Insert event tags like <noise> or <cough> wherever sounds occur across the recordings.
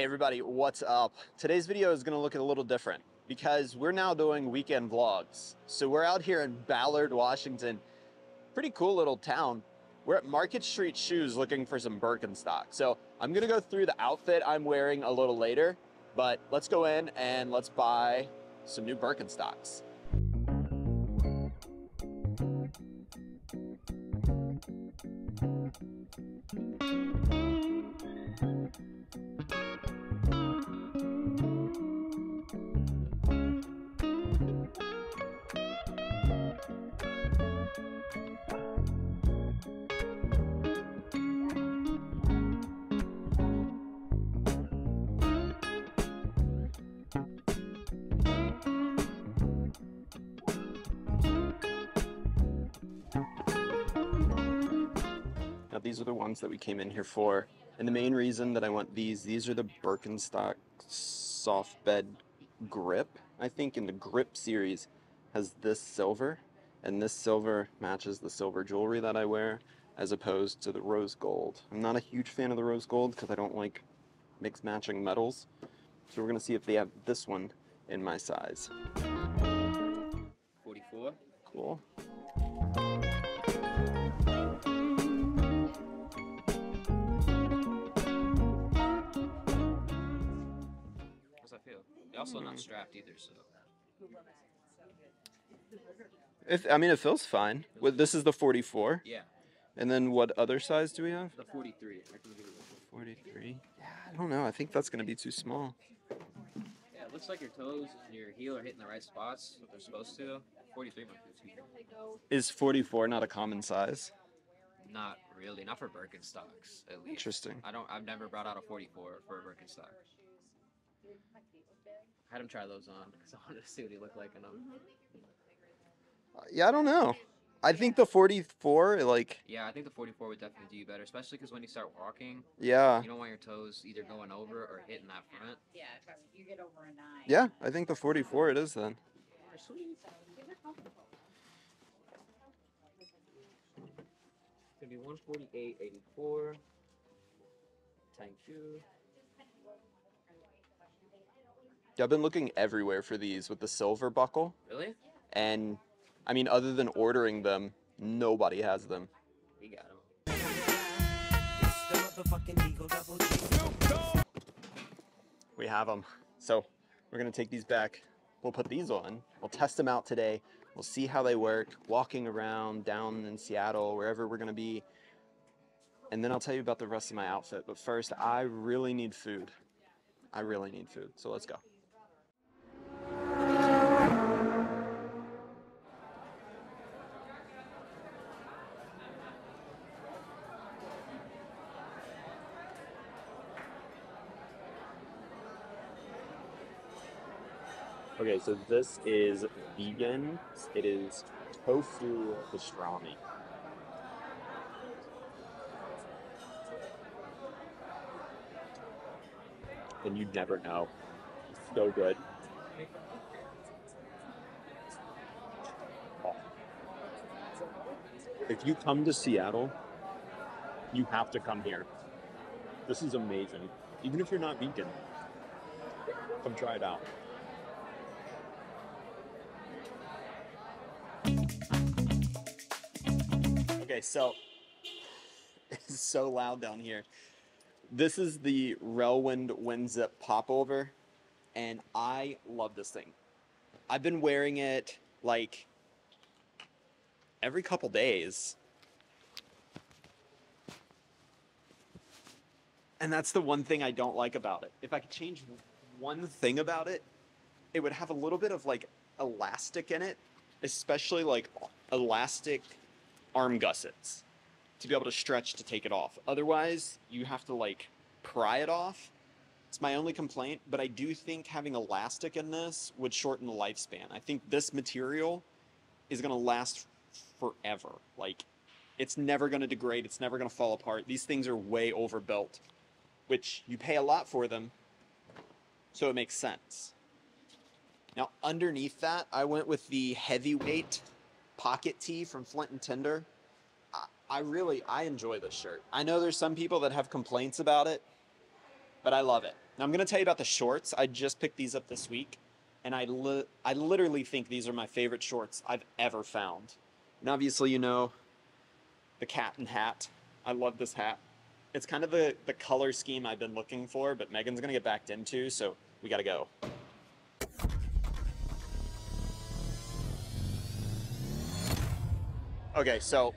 Hey everybody, what's up? Today's video is to look a little different because we're now doing weekend vlogs. So we're out here in Ballard, Washington. Pretty cool little town. We're at Market Street Shoes looking for some Birkenstock. So I'm to go through the outfit I'm wearing a little later, but let's go in and let's buy some new Birkenstocks. These are the ones that we came in here for. And the main reason that I want these, these are the Birkenstock soft bed grip. I think in the grip series has this silver and this silver matches the silver jewelry that I wear as opposed to the rose gold. I'm not a huge fan of the rose gold because I don't like mixed matching metals. So we're gonna see if they have this one in my size. 44. Cool. That feel? You're also not strapped either, so. If I mean it feels fine. Well, this is the 44. Yeah, And then what other size do we have? the 43. I can give you the 43. Yeah, I don't know. I think that's gonna be too small. Yeah, it looks like your toes and your heel are hitting the right spots, what they're supposed to. 43 might be too Is 44 not a common size? Not really, not for Birkenstocks, at least. Interesting. I don't. I've never brought out a 44 for a Birkenstock. I had him try those on because I wanted to see what he looked like in them. Uh, Yeah, I don't know. I think the 44, like, Yeah, I think the 44 would definitely do you better, especially because when you start walking, yeah, you don't want your toes either going over or hitting that front. Yeah, trust you get over a nine. yeah. I think the 44 it is then. It's gonna be 148, 84. Thank you. Yeah, I've been looking everywhere for these with the silver buckle, Really? and I mean, other than ordering them, nobody has them. We got him. We have them. So we're gonna take these back. We'll put these on. We'll test them out today. We'll see how they work. Walking around down in Seattle, wherever we're gonna be, and then I'll tell you about the rest of my outfit. But first, I really need food. I really need food. So let's go. Okay, so this is vegan. It is tofu pastrami. And you'd never know. It's so good. Oh. If you come to Seattle, you have to come here. This is amazing. Even if you're not vegan, come try it out. Okay, so <laughs> it's so loud down here. This is the Relwen Windzip popover, and I love this thing. I've been wearing it like every couple days. And that's the one thing I don't like about it. If I could change one thing about it, it would have a little bit of like elastic in it, especially like elastic arm gussets to be able to stretch to take it off. Otherwise, you have to like pry it off. It's my only complaint, but I do think having elastic in this would shorten the lifespan. I think this material is going to last forever. Like it's never going to degrade, it's never going to fall apart. These things are way overbuilt, which you pay a lot for them. So it makes sense. Now, underneath that, I went with the heavyweight pocket tee from Flint and Tinder. I, really I enjoy this shirt. I know there's some people that have complaints about it, but I love it. Now I'm gonna tell you about the shorts. I just picked these up this week, and I li- I literally think these are my favorite shorts I've ever found. And obviously, you know, the Katin hat. I love this hat. It's kind of the the color scheme I've been looking for, but Megan's gonna get backed into, so we gotta go. Okay, so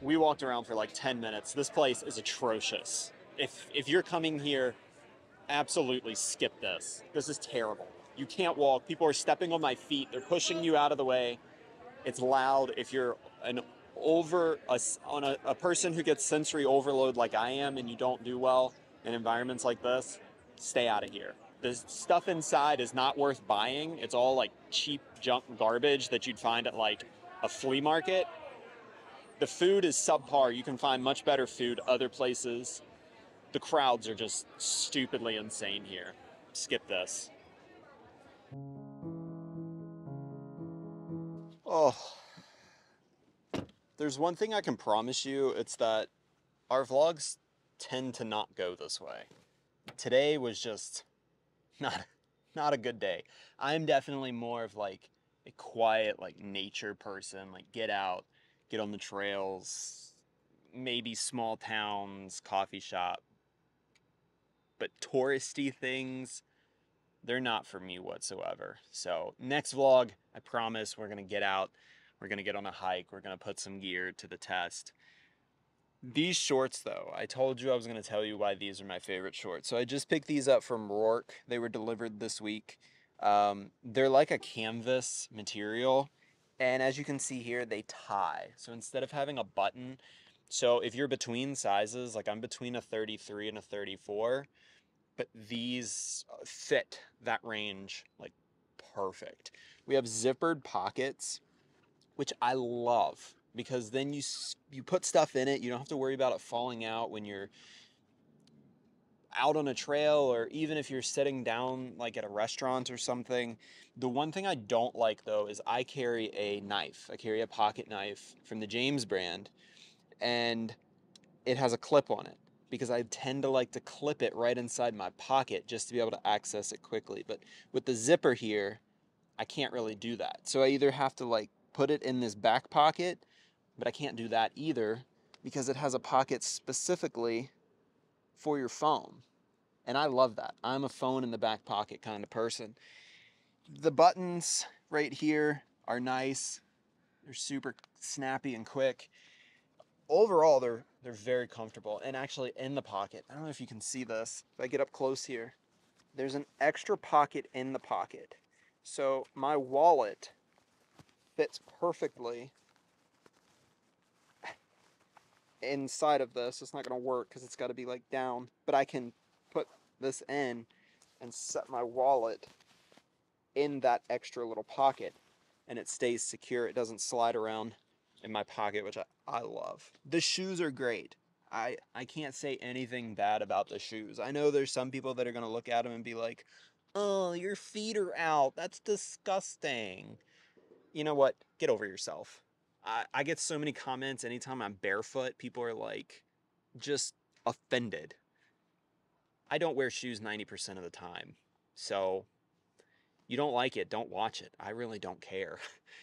we walked around for like 10 minutes. This place is atrocious. If if you're coming here, absolutely skip this. This is terrible. You can't walk. People are stepping on my feet. They're pushing you out of the way. It's loud. If you're an over a, on a, a person who gets sensory overload like I am and you don't do well in environments like this, stay out of here. The stuff inside is not worth buying. It's all like cheap junk garbage that you'd find at like a flea market. The food is subpar. You can find much better food other places. The crowds are just stupidly insane here. Skip this. Oh. There's one thing I can promise you it's that our vlogs tend to not go this way. Today was just not not a good day. I'm definitely more of like a quiet like nature person, like get out, get on the trails, maybe small towns, coffee shop. But touristy things, they're not for me whatsoever. So, next vlog, I promise we're going to get out. We're going to get on a hike. We're going to put some gear to the test. These shorts, though, I told you I was going to tell you why these are my favorite shorts. So, I just picked these up from Roark. They were delivered this week. Um, they're like a canvas material. And as you can see here, they tie. So, instead of having a button, so if you're between sizes, like I'm between a 33 and a 34, but these uh, fit that range like perfect. We have zippered pockets, which I love because then you you put stuff in it. You don't have to worry about it falling out when you're out on a trail or even if you're sitting down like at a restaurant or something. The one thing I don't like though is I carry a knife. I carry a pocket knife from the James brand and it has a clip on it because I tend to like to clip it right inside my pocket just to be able to access it quickly. But with the zipper here, I can't really do that. So I either have to like put it in this back pocket, but I can't do that either because it has a pocket specifically for your phone. And I love that. I'm a phone in the back pocket kind of person. The buttons right here are nice. They're super snappy and quick overall they're they're very comfortable and actually in the pocket i don't know if you can see this if i get up close here there's an extra pocket in the pocket so my wallet fits perfectly inside of this it's not going to work because it's got to be like down but i can put this in and set my wallet in that extra little pocket and it stays secure it doesn't slide around in my pocket, which I, I love. The shoes are great. I, I can't say anything bad about the shoes. I know there's some people that are going to look at them and be like, oh, your feet are out. That's disgusting. You know what? Get over yourself. I, I get so many comments anytime I'm barefoot. People are like, just offended. I don't wear shoes 90% of the time. So you don't like it, don't watch it. I really don't care.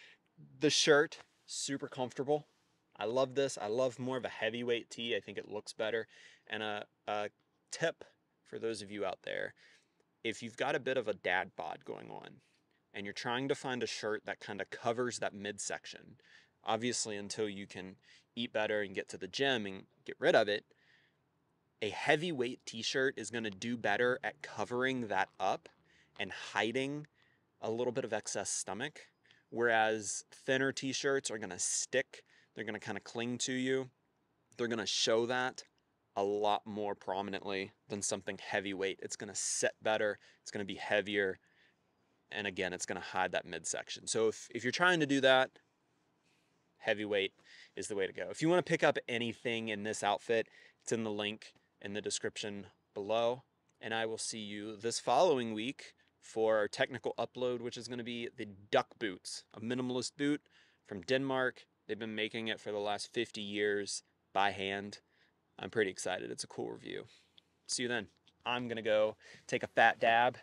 <laughs> the shirt, super comfortable. I love this. I love more of a heavyweight tee. I think it looks better. And a, a tip for those of you out there if you've got a bit of a dad bod going on and you're trying to find a shirt that kind of covers that midsection, obviously, until you can eat better and get to the gym and get rid of it, a heavyweight t shirt is going to do better at covering that up and hiding a little bit of excess stomach whereas thinner t-shirts are going to stick. They're going to kind of cling to you. They're going to show that a lot more prominently than something heavyweight. It's going to sit better it's going to be heavier and again it's going to hide that midsection. So if, if you're trying to do that heavyweight is the way to go if you want to pick up anything in this outfit it's in the link in the description below and i will see you this following week for our technical upload, which is going to be the Duck Boots, a minimalist boot from Denmark. They've been making it for the last 50 years by hand. I'm pretty excited. It's a cool review. See you then. I'm gonna go take a fat dab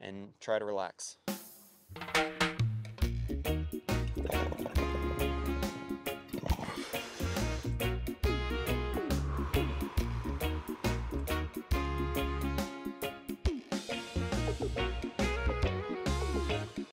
and try to relax.